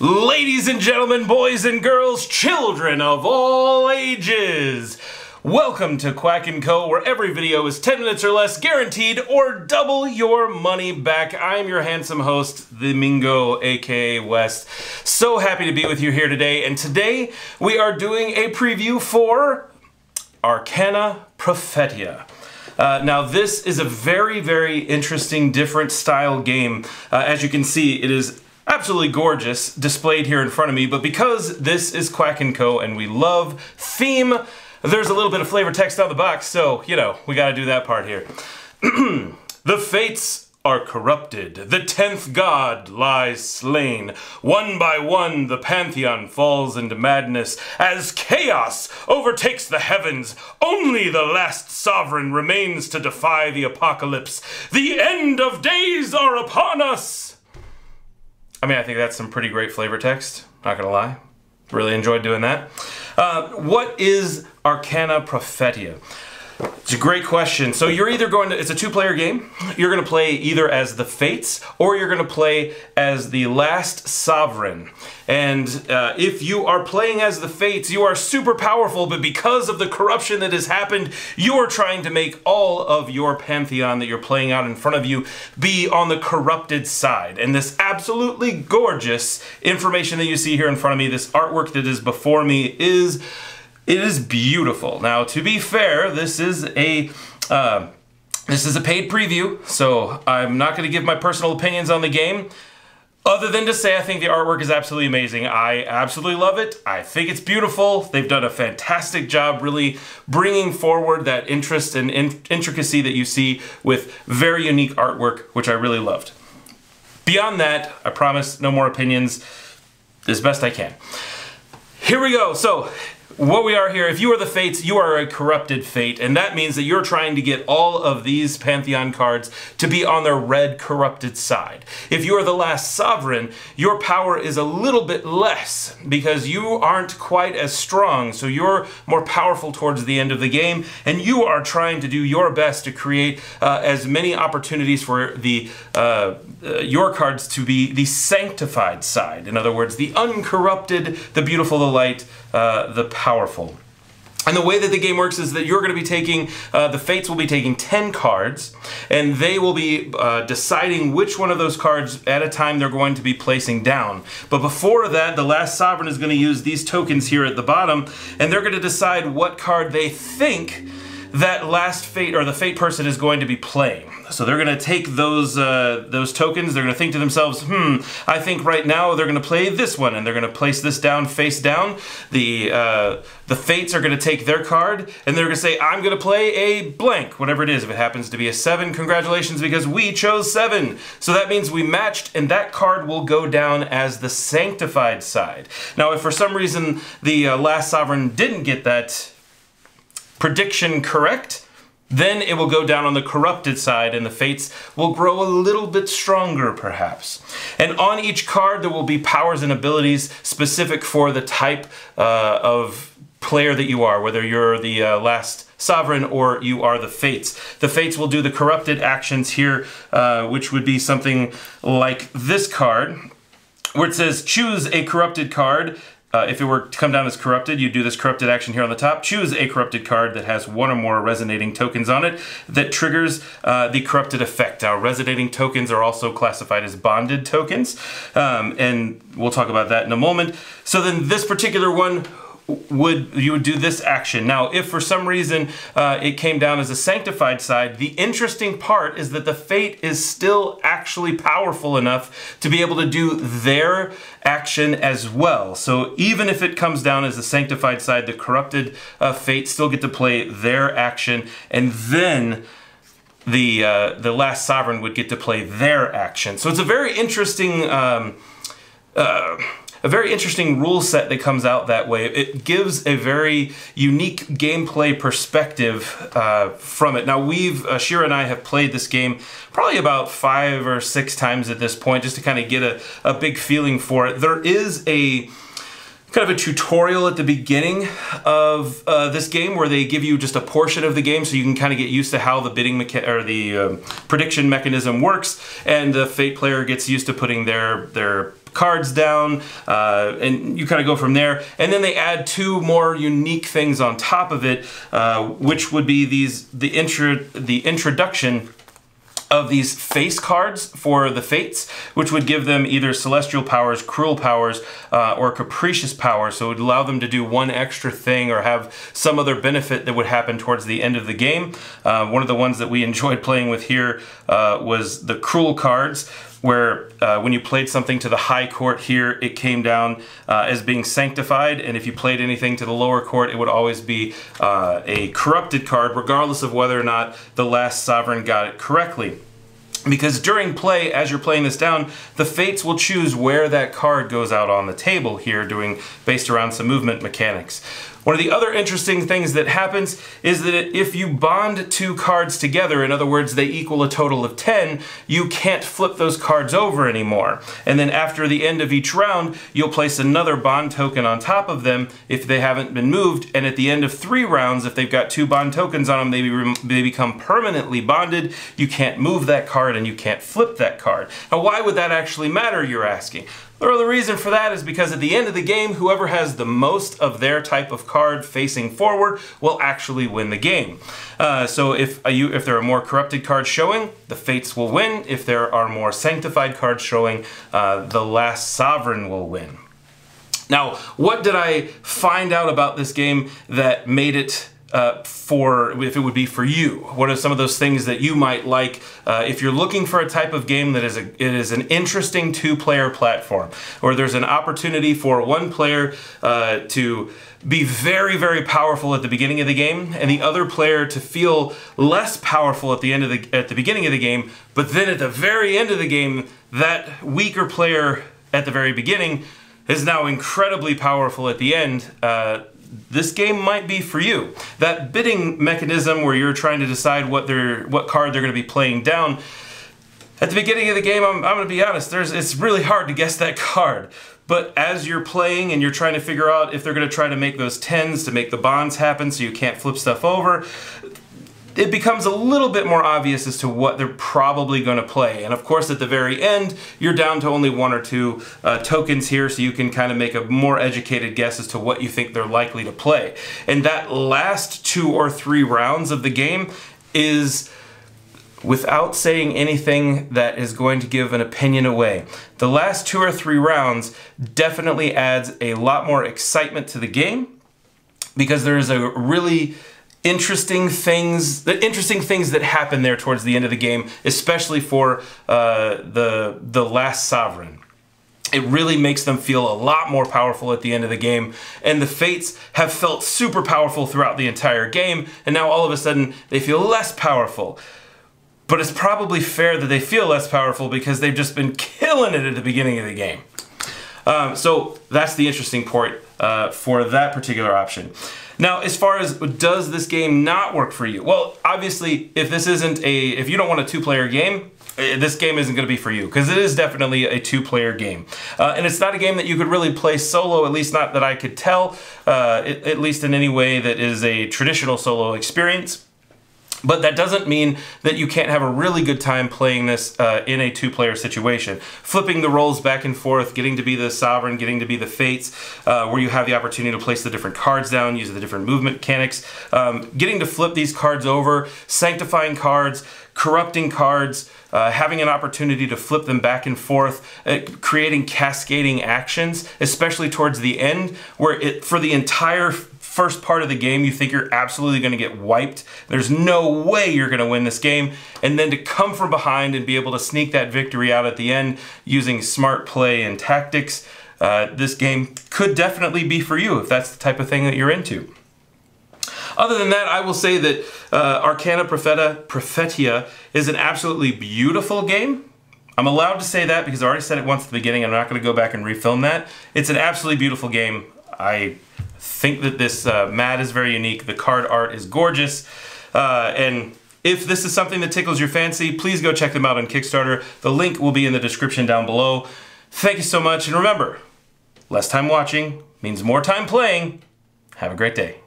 Ladies and gentlemen, boys and girls, children of all ages, welcome to Quack & Co, where every video is 10 minutes or less guaranteed or double your money back. I'm your handsome host, the Mingo, aka West. So happy to be with you here today, and today we are doing a preview for Arcana Prophetia. Uh, now this is a very, very interesting, different style game. Uh, as you can see, it is absolutely gorgeous displayed here in front of me, but because this is Quack & Co. and we love theme, there's a little bit of flavor text on the box, so, you know, we gotta do that part here. the fates are corrupted. The tenth god lies slain. One by one, the pantheon falls into madness as chaos overtakes the heavens. Only the last sovereign remains to defy the apocalypse. The end of days are upon us. I mean, I think that's some pretty great flavor text, not gonna lie. Really enjoyed doing that. Uh, what is Arcana Prophetia? It's a great question. So you're either going to, it's a two player game. You're going to play either as the Fates or you're going to play as the Last Sovereign. And uh, if you are playing as the Fates, you are super powerful, but because of the corruption that has happened, you are trying to make all of your pantheon that you're playing out in front of you be on the corrupted side. And this absolutely gorgeous information that you see here in front of me, this artwork that is before me, is it is beautiful. Now, to be fair, this is a uh, this is a paid preview, so I'm not going to give my personal opinions on the game. Other than to say, I think the artwork is absolutely amazing. I absolutely love it. I think it's beautiful. They've done a fantastic job really bringing forward that interest and in intricacy that you see with very unique artwork, which I really loved. Beyond that, I promise no more opinions as best I can. Here we go. So what we are here, if you are the Fates, you are a corrupted Fate, and that means that you're trying to get all of these Pantheon cards to be on their red corrupted side. If you are the last Sovereign, your power is a little bit less because you aren't quite as strong, so you're more powerful towards the end of the game, and you are trying to do your best to create uh, as many opportunities for the uh, uh, your cards to be the sanctified side. In other words, the uncorrupted, the beautiful, the light, uh, the powerful. And the way that the game works is that you're going to be taking, uh, the Fates will be taking 10 cards, and they will be uh, deciding which one of those cards at a time they're going to be placing down. But before that, the last Sovereign is going to use these tokens here at the bottom, and they're going to decide what card they think that last Fate, or the Fate person is going to be playing. So they're to take those uh, those tokens. They're to think to themselves, "Hmm, I think right now they're to play this one, and they're to place this down face down." The uh, the fates are to take their card, and they're to say, "I'm to play a blank, whatever it is. If it happens to be a seven, congratulations, because we chose seven. So that means we matched, and that card will go down as the sanctified side. Now, if for some reason the uh, last sovereign didn't get that prediction correct then it will go down on the corrupted side and the fates will grow a little bit stronger perhaps. And on each card there will be powers and abilities specific for the type uh, of player that you are, whether you're the uh, last sovereign or you are the fates. The fates will do the corrupted actions here, uh, which would be something like this card, where it says choose a corrupted card uh, if it were to come down as corrupted, you'd do this corrupted action here on the top. Choose a corrupted card that has one or more resonating tokens on it that triggers uh, the corrupted effect. Now, resonating tokens are also classified as bonded tokens, um, and we'll talk about that in a moment. So then this particular one would you would do this action. Now, if for some reason uh, it came down as a sanctified side, the interesting part is that the fate is still actually powerful enough to be able to do their action as well. So even if it comes down as a sanctified side, the corrupted uh, fate still get to play their action, and then the uh, the last sovereign would get to play their action. So it's a very interesting. Um, uh, a very interesting rule set that comes out that way. It gives a very unique gameplay perspective uh, from it. Now, we've, uh, Shira and I have played this game probably about five or six times at this point just to kind of get a, a big feeling for it. There is a kind of a tutorial at the beginning of uh, this game where they give you just a portion of the game so you can kind of get used to how the bidding or the um, prediction mechanism works and the fate player gets used to putting their their cards down, uh, and you kind of go from there. And then they add two more unique things on top of it, uh, which would be these the intro the introduction of these face cards for the Fates, which would give them either celestial powers, cruel powers, uh, or capricious powers. So it would allow them to do one extra thing or have some other benefit that would happen towards the end of the game. Uh, one of the ones that we enjoyed playing with here uh, was the cruel cards, where uh, when you played something to the high court here, it came down uh, as being sanctified, and if you played anything to the lower court, it would always be uh, a corrupted card, regardless of whether or not the last sovereign got it correctly. Because during play, as you're playing this down, the fates will choose where that card goes out on the table here, doing based around some movement mechanics. One of the other interesting things that happens is that if you bond two cards together, in other words, they equal a total of 10, you can't flip those cards over anymore. And then after the end of each round, you'll place another bond token on top of them if they haven't been moved. And at the end of three rounds, if they've got two bond tokens on them, they, be they become permanently bonded. You can't move that card and you can't flip that card. Now, why would that actually matter, you're asking? Well, the reason for that is because at the end of the game, whoever has the most of their type of card facing forward will actually win the game. Uh, so if, you, if there are more corrupted cards showing, the Fates will win. If there are more sanctified cards showing, uh, the last Sovereign will win. Now, what did I find out about this game that made it uh, for if it would be for you. What are some of those things that you might like uh, if you're looking for a type of game that is a it is an interesting two-player platform, or there's an opportunity for one player uh, to be very very powerful at the beginning of the game, and the other player to feel less powerful at the end of the at the beginning of the game, but then at the very end of the game, that weaker player at the very beginning is now incredibly powerful at the end. Uh, this game might be for you. That bidding mechanism where you're trying to decide what they're what card they're going to be playing down. At the beginning of the game, I'm, I'm going to be honest, there's it's really hard to guess that card. But as you're playing and you're trying to figure out if they're going to try to make those tens to make the bonds happen so you can't flip stuff over, it becomes a little bit more obvious as to what they're probably going to play. And of course, at the very end, you're down to only one or two uh, tokens here, so you can kind of make a more educated guess as to what you think they're likely to play. And that last two or three rounds of the game is without saying anything that is going to give an opinion away. The last two or three rounds definitely adds a lot more excitement to the game because there is a really interesting things the interesting things that happen there towards the end of the game especially for uh, the the last sovereign. It really makes them feel a lot more powerful at the end of the game and the fates have felt super powerful throughout the entire game and now all of a sudden they feel less powerful. But it's probably fair that they feel less powerful because they've just been killing it at the beginning of the game. Um, so that's the interesting part uh, for that particular option now, as far as does this game not work for you? Well, obviously, if this isn't a, if you don't want a two-player game, eh, this game isn't going to be for you because it is definitely a two-player game, uh, and it's not a game that you could really play solo. At least not that I could tell, uh, at least in any way that is a traditional solo experience. But that doesn't mean that you can't have a really good time playing this uh, in a two-player situation. Flipping the roles back and forth, getting to be the sovereign, getting to be the fates, uh, where you have the opportunity to place the different cards down, use the different movement mechanics, um, getting to flip these cards over, sanctifying cards, corrupting cards, uh, having an opportunity to flip them back and forth, uh, creating cascading actions, especially towards the end, where it for the entire first part of the game you think you're absolutely going to get wiped. There's no way you're going to win this game. And then to come from behind and be able to sneak that victory out at the end using smart play and tactics, uh, this game could definitely be for you if that's the type of thing that you're into. Other than that, I will say that uh, Arcana Propheta, Prophetia is an absolutely beautiful game. I'm allowed to say that because I already said it once at the beginning. I'm not going to go back and refilm that. It's an absolutely beautiful game. I think that this uh, mat is very unique. The card art is gorgeous. Uh, and if this is something that tickles your fancy, please go check them out on Kickstarter. The link will be in the description down below. Thank you so much. And remember, less time watching means more time playing. Have a great day.